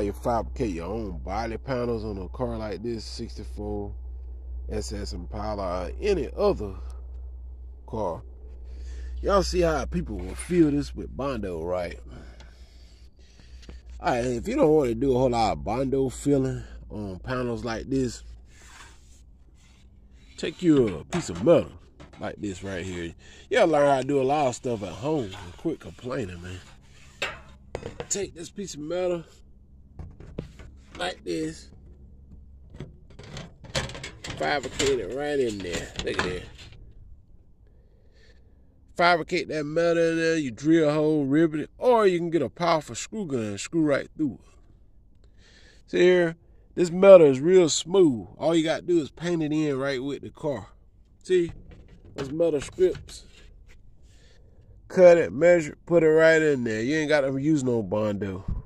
you fabricate your own body panels on a car like this 64 SS Impala or any other car. Y'all see how people will feel this with Bondo, right? Alright, if you don't want to do a whole lot of Bondo filling on panels like this, take you a piece of metal like this right here. Gotta learn how to do a lot of stuff at home and quit complaining, man. Take this piece of metal like this, fabricate it right in there. Look at that. Fabricate that metal in there, you drill a hole, rivet it, or you can get a powerful screw gun and screw right through it. See here, this metal is real smooth. All you got to do is paint it in right with the car. See, those metal strips. Cut it, measure, put it right in there. You ain't got to use no Bondo.